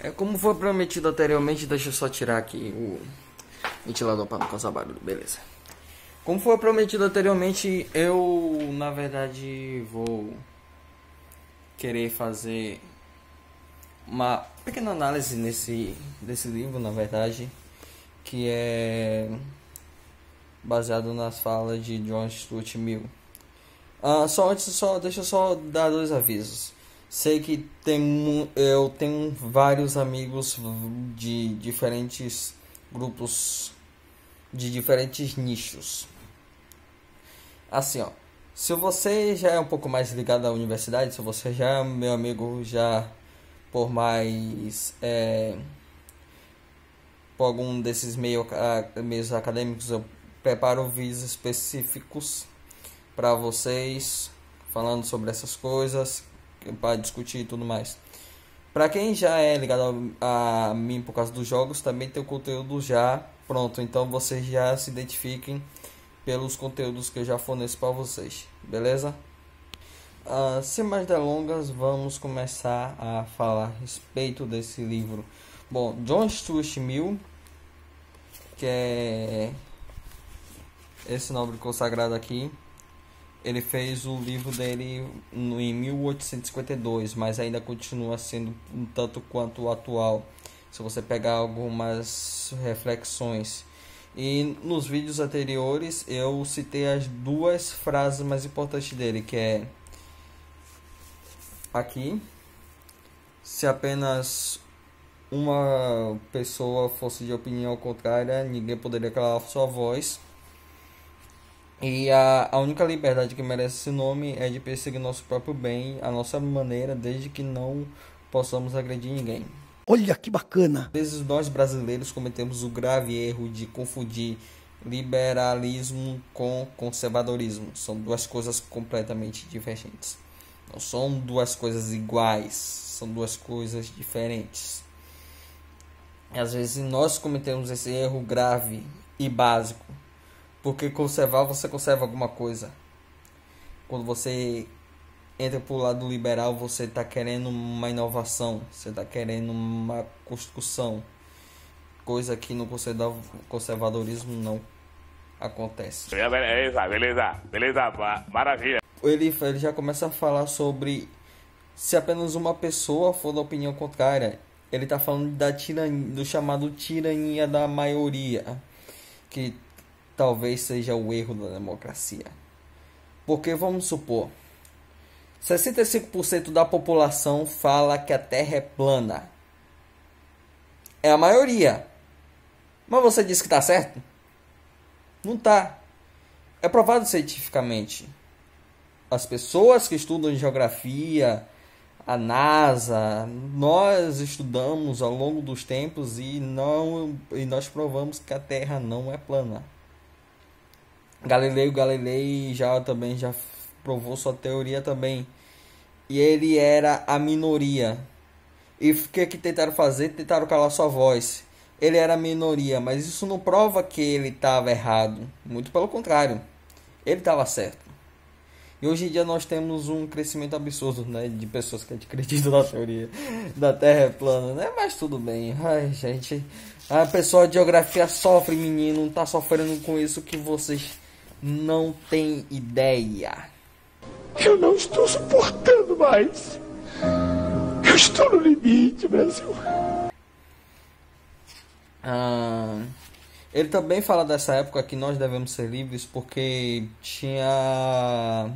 É como foi prometido anteriormente, deixa eu só tirar aqui o ventilador para não causar barulho, beleza. Como foi prometido anteriormente, eu na verdade vou querer fazer uma pequena análise nesse desse livro, na verdade, que é baseado nas falas de John Stuart Mill. Ah, só antes, só deixa eu só dar dois avisos. Sei que tem, eu tenho vários amigos de diferentes grupos, de diferentes nichos. Assim, ó. Se você já é um pouco mais ligado à universidade, se você já é meu amigo já por mais é, por algum desses meio, meios acadêmicos, eu preparo vídeos específicos para vocês falando sobre essas coisas para discutir e tudo mais. Para quem já é ligado a, a, mim por causa dos jogos, também tem o conteúdo já pronto. Então vocês já se identifiquem pelos conteúdos que eu já forneço para vocês, beleza? Uh, sem mais delongas, vamos começar a falar a respeito desse livro. Bom, John Stuart Mill, que é esse nome consagrado aqui, ele fez o livro dele em 1852, mas ainda continua sendo um tanto quanto atual. Se você pegar algumas reflexões. E nos vídeos anteriores eu citei as duas frases mais importantes dele, que é aqui se apenas uma pessoa fosse de opinião contrária, ninguém poderia calar sua voz. E a, a única liberdade que merece esse nome é de perseguir nosso próprio bem, a nossa maneira, desde que não possamos agredir ninguém. Olha que bacana! Às vezes nós brasileiros cometemos o grave erro de confundir liberalismo com conservadorismo. São duas coisas completamente diferentes. Não são duas coisas iguais, são duas coisas diferentes. E às vezes nós cometemos esse erro grave e básico porque conservar, você conserva alguma coisa. Quando você entra pro lado liberal, você está querendo uma inovação, você está querendo uma construção. Coisa que no conservadorismo não acontece. Beleza, beleza, beleza, maravilha. Ele, ele já começa a falar sobre se apenas uma pessoa for da opinião contrária. Ele está falando da tirania, do chamado tirania da maioria, que talvez seja o erro da democracia. Porque vamos supor, 65% da população fala que a Terra é plana. É a maioria. Mas você diz que está certo? Não está. É provado cientificamente. As pessoas que estudam geografia, a NASA, nós estudamos ao longo dos tempos e não e nós provamos que a Terra não é plana. Galileu Galilei já também já provou sua teoria também. E ele era a minoria. E o que, que tentaram fazer? Tentaram calar sua voz. Ele era a minoria, mas isso não prova que ele estava errado. Muito pelo contrário. Ele estava certo. E hoje em dia nós temos um crescimento absurdo, né? De pessoas que acreditam na teoria da Terra é plana, né? Mas tudo bem. Ai, gente. A pessoa de geografia sofre, menino. Não tá sofrendo com isso que vocês não tem ideia. Eu não estou suportando mais. Eu estou no limite, Brasil. Ah, ele também fala dessa época que nós devemos ser livres porque tinha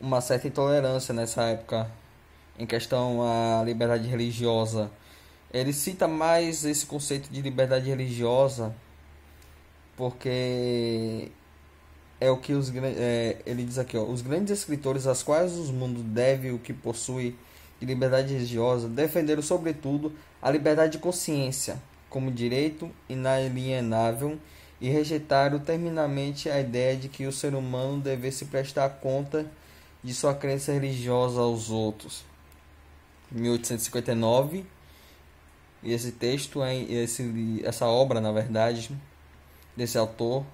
uma certa intolerância nessa época em questão à liberdade religiosa. Ele cita mais esse conceito de liberdade religiosa porque é o que os é, ele diz aqui, ó, os grandes escritores às quais os mundo deve o que possui de liberdade religiosa defenderam sobretudo a liberdade de consciência como direito inalienável e rejeitaram terminamente a ideia de que o ser humano devesse prestar conta de sua crença religiosa aos outros. 1859 e esse texto é esse essa obra na verdade desse autor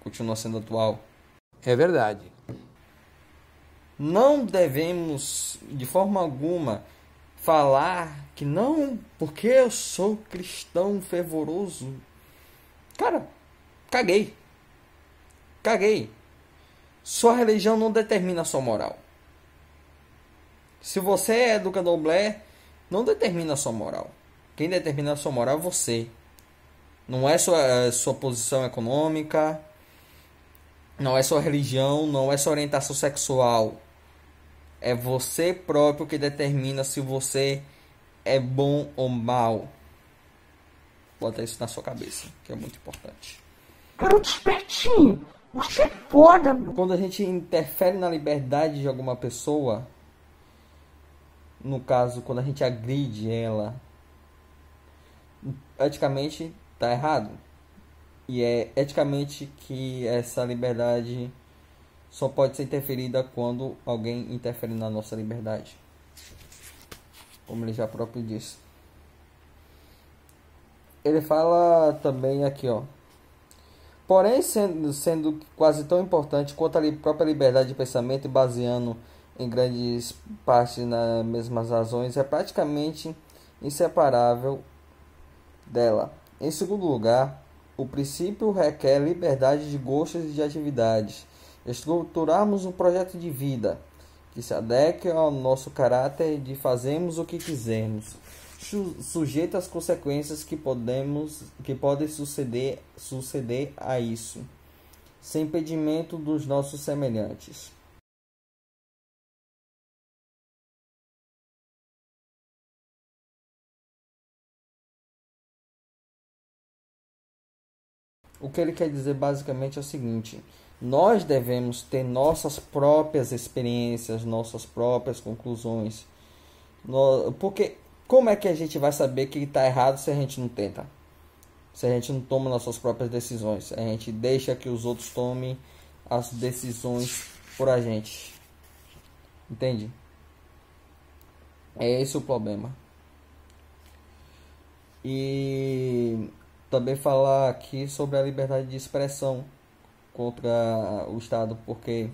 continua sendo atual. É verdade. Não devemos, de forma alguma, falar que não, porque eu sou cristão fervoroso. Cara, caguei. Caguei. Sua religião não determina a sua moral. Se você é do candomblé, não determina a sua moral. Quem determina a sua moral é você. Não é sua, é sua posição econômica, não é sua religião, não é sua orientação sexual. É você próprio que determina se você é bom ou mal. Bota isso na sua cabeça, que é muito importante. Garoto espertinho, você é foda, meu. Quando a gente interfere na liberdade de alguma pessoa, no caso, quando a gente agride ela, eticamente tá errado. E é eticamente que essa liberdade só pode ser interferida quando alguém interfere na nossa liberdade. Como ele já próprio disse. Ele fala também aqui, ó. Porém, sendo, sendo quase tão importante quanto a própria liberdade de pensamento baseando em grandes partes nas mesmas razões, é praticamente inseparável dela. Em segundo lugar, o princípio requer liberdade de gostos e de atividades. Estruturarmos um projeto de vida que se adeque ao nosso caráter de fazermos o que quisermos, sujeito às consequências que podemos que podem suceder suceder a isso, sem impedimento dos nossos semelhantes. O que ele quer dizer basicamente é o seguinte: nós devemos ter nossas próprias experiências, nossas próprias conclusões. Porque como é que a gente vai saber que está errado se a gente não tenta? Se a gente não toma nossas próprias decisões, a gente deixa que os outros tomem as decisões por a gente. Entende? É esse o problema. E também falar aqui sobre a liberdade de expressão contra o Estado, porque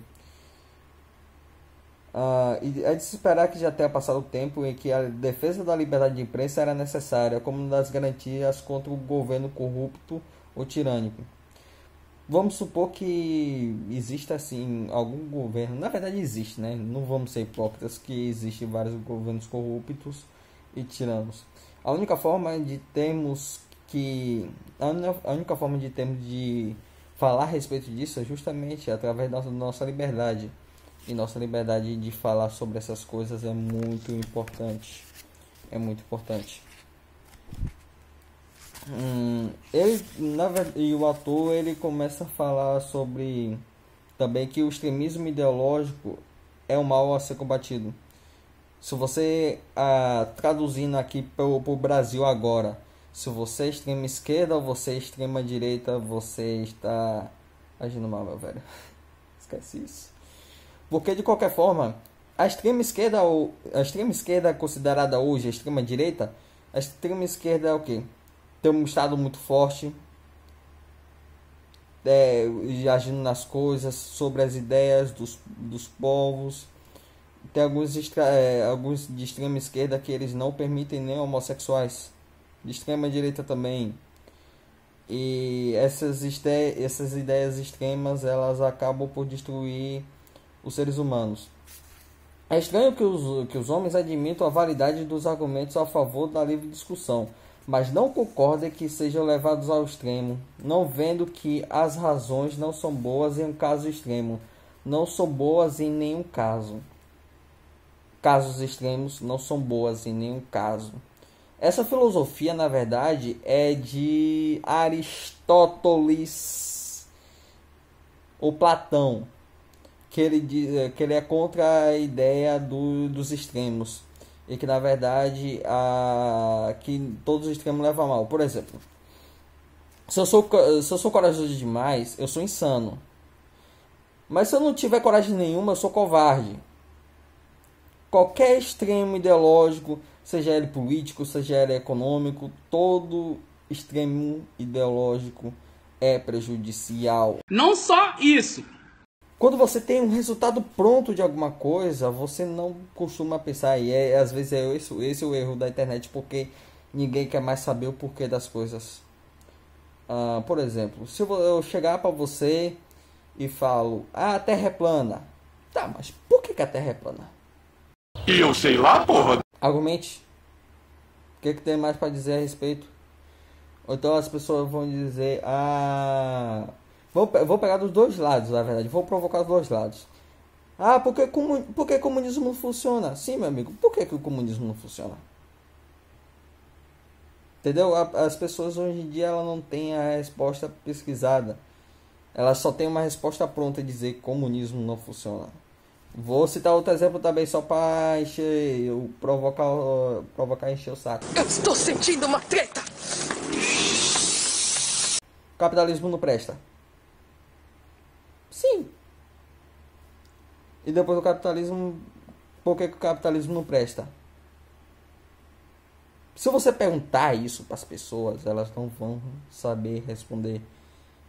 uh, é de se esperar que já tenha passado o tempo em que a defesa da liberdade de imprensa era necessária como uma das garantias contra o governo corrupto ou tirânico. Vamos supor que existe assim algum governo, na verdade existe, né? Não vamos ser hipócritas que existem vários governos corruptos e tiranos. A única forma de termos que a única forma de termos de falar a respeito disso é justamente através da nossa liberdade. E nossa liberdade de falar sobre essas coisas é muito importante. É muito importante. Hum, ele, na verdade, e o ator ele começa a falar sobre também que o extremismo ideológico é um mal a ser combatido. Se você ah, traduzindo aqui para o Brasil agora, se você é extrema esquerda ou você é extrema direita, você está agindo mal, meu velho. Esquece isso. Porque de qualquer forma, a extrema esquerda ou a extrema esquerda considerada hoje a extrema direita, a extrema esquerda é o que? Tem um estado muito forte, é, agindo nas coisas, sobre as ideias dos, dos povos. Tem alguns, é, alguns de extrema esquerda que eles não permitem nem homossexuais de extrema direita também. E essas, essas ideias extremas elas acabam por destruir os seres humanos. É estranho que os, que os homens admitam a validade dos argumentos a favor da livre discussão, mas não concordem que sejam levados ao extremo, não vendo que as razões não são boas em um caso extremo, não são boas em nenhum caso. Casos extremos não são boas em nenhum caso. Essa filosofia, na verdade, é de Aristóteles ou Platão, que ele, diz, que ele é contra a ideia do, dos extremos e que na verdade a, que todos os extremos levam a mal. Por exemplo, se eu, sou, se eu sou corajoso demais, eu sou insano. Mas se eu não tiver coragem nenhuma, eu sou covarde. Qualquer extremo ideológico seja ele político, seja ele econômico, todo extremo ideológico é prejudicial. Não só isso. quando você tem um resultado pronto de alguma coisa, você não costuma pensar. E é, às vezes é esse, esse é o erro da internet, porque ninguém quer mais saber o porquê das coisas. Ah, por exemplo, se eu chegar para você e falo, ah, a Terra é plana. Tá, mas por que, que a Terra é plana? E eu sei lá, porra. Argumente. O que, que tem mais para dizer a respeito? Ou então as pessoas vão dizer, ah. Vou, vou pegar dos dois lados, na verdade. Vou provocar os dois lados. Ah, porque, comun, porque comunismo não funciona? Sim, meu amigo. Por que, que o comunismo não funciona? Entendeu? As pessoas hoje em dia ela não têm a resposta pesquisada. Elas só têm uma resposta pronta dizer que comunismo não funciona. Vou citar outro exemplo também só para encher, provocar, provocar encher o saco. Eu estou sentindo uma treta. Capitalismo não presta. Sim. E depois do capitalismo, por que, que o capitalismo não presta? Se você perguntar isso para as pessoas, elas não vão saber responder.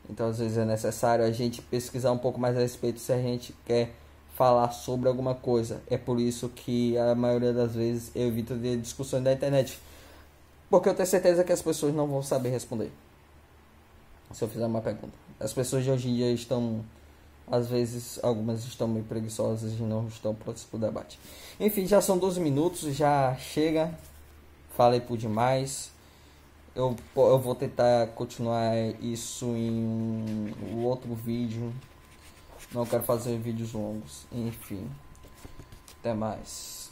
Então, às vezes é necessário a gente pesquisar um pouco mais a respeito se a gente quer falar sobre alguma coisa. É por isso que a maioria das vezes eu evito de discussões da internet. Porque eu tenho certeza que as pessoas não vão saber responder. Se eu fizer uma pergunta. As pessoas de hoje em dia estão. Às vezes, algumas estão meio preguiçosas e não estão prontas para o debate. Enfim, já são 12 minutos, já chega. Falei por demais. Eu, eu vou tentar continuar isso em um outro vídeo não quero fazer vídeos longos. Enfim. Até mais.